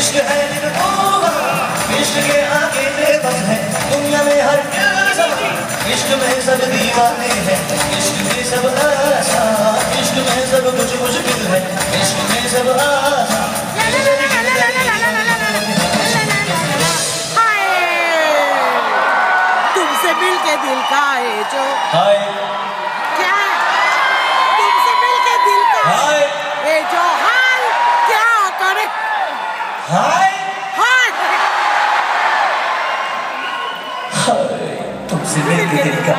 इश्क है इश्क के आगे बेबस है दुनिया में हर इश्क में सब दीवाने हैं इश्क में सब आशा। इश्क में सब कुछ मुश्किल है इश्क में सब आशा। दिल का है जो हाय। तुमसे मिलके दिल का